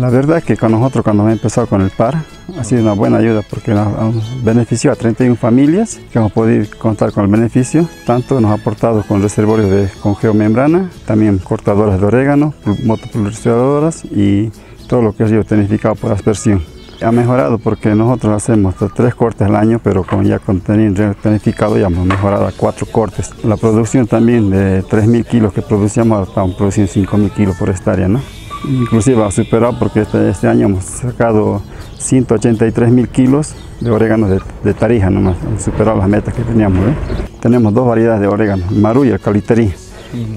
La verdad es que con nosotros cuando hemos empezado con el PAR ha sido una buena ayuda porque nos ha beneficiado a 31 familias que hemos podido contar con el beneficio. Tanto nos ha aportado con reservorios de, con geomembrana, también cortadoras de orégano, motopulverizadoras y todo lo que ha sido tecnificado por aspersión. Ha mejorado porque nosotros hacemos tres cortes al año, pero con ya con tecnificado ya hemos mejorado a cuatro cortes. La producción también de 3.000 kilos que producíamos, estamos produciendo 5.000 kilos por hectárea. ¿no? Inclusive ha superado porque este, este año hemos sacado 183 mil kilos de orégano de, Tarija nomás, hemos superado las metas que teníamos. ¿eh? Tenemos dos variedades de orégano, el marú y el caliterí.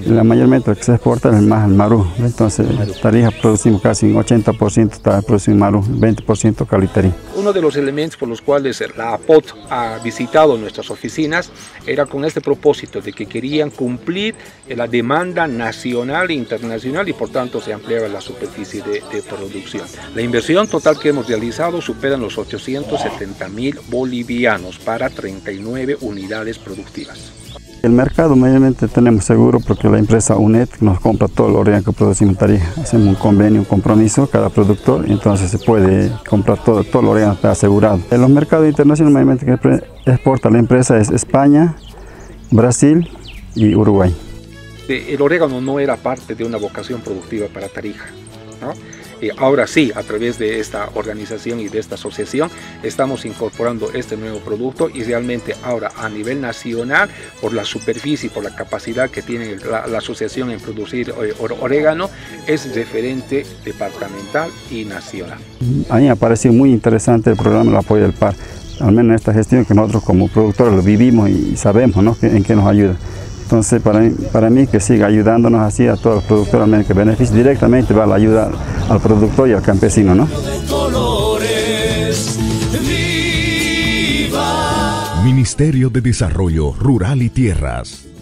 La mayormente que se exporta es más el marú. Entonces, en Tarija producimos casi un 80% producimos marú, 20% calitarí. Uno de los elementos por los cuales la APOT ha visitado nuestras oficinas era con este propósito de que querían cumplir la demanda nacional e internacional y por tanto se ampliaba la superficie de, de producción. La inversión total que hemos realizado supera los 870 mil bolivianos para 39 unidades productivas. El mercado mayormente tenemos seguro porque la empresa UNED nos compra todo el orégano que producimos en Tarija. Hacemos un convenio, un compromiso, cada productor, entonces se puede comprar todo, todo el orégano está asegurado. En los mercados internacionales mayormente que exporta la empresa es España, Brasil y Uruguay. El orégano no era parte de una vocación productiva para Tarija. ¿no? Ahora sí, a través de esta organización y de esta asociación, estamos incorporando este nuevo producto y realmente ahora a nivel nacional, por la superficie y por la capacidad que tiene la, asociación en producir eh, orégano, es referente departamental y nacional. A mí me ha parecido muy interesante el programa de apoyo del PAR, al menos en esta gestión que nosotros como productores lo vivimos y sabemos ¿no? en qué nos ayuda. Entonces, para mí, para mí que siga ayudándonos así a todos los productores, que beneficie directamente va la ayuda al productor y al campesino, ¿no? Ministerio de Desarrollo Rural y Tierras.